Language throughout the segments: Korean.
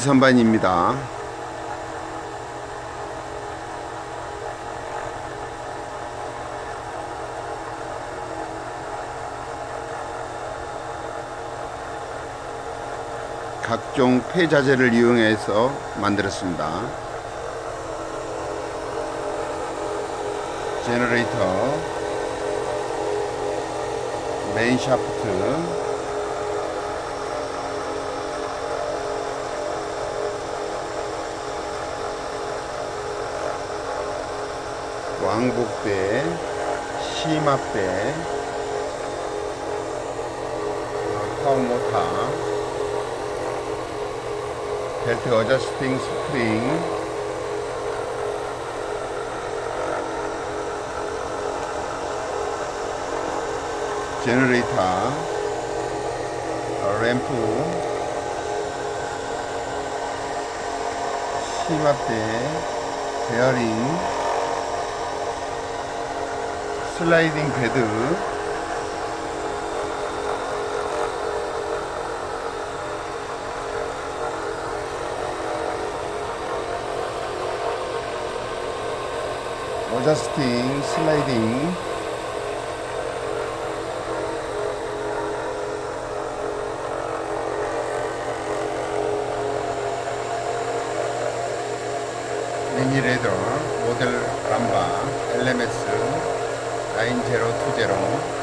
선반입니다. 각종 폐자재를 이용해서 만들었습니다. 제너레이터, 메인 샤프트, 왕복대, 심압대, 파워 모터, 벨트 어저스팅 스프링, 제너레이터, 램프, 심압대, 베어링, 슬라이딩 베드. 어저스팅 슬라이딩. 미니 레더 모델 람바 LMS 9020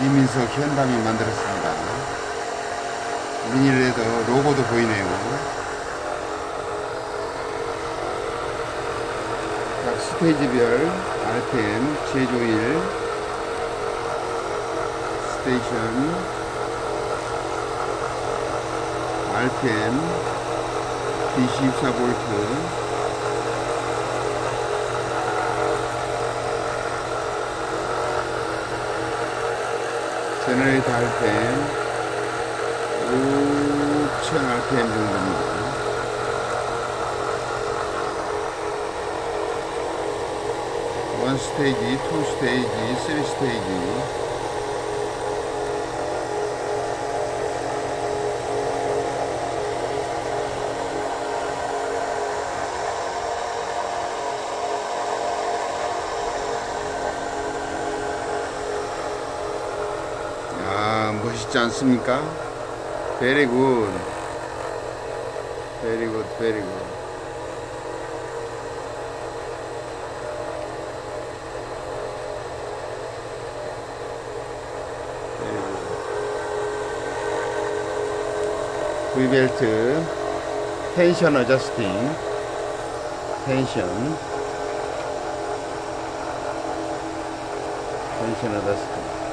이민석 현담이 만들었습니다. 미니레더 로고도 보이네요. 각 스테이지별 RPM 제조일 스테이션 RPM D14V 제너레이터 RPM 5,000 RPM 정도입니다. 원 스테이지, 투 스테이지, 쓰리 스테이지 아 멋있지 않습니까? Good, very good. V벨트 텐션 어저스팅 텐션. 텐션 어저스팅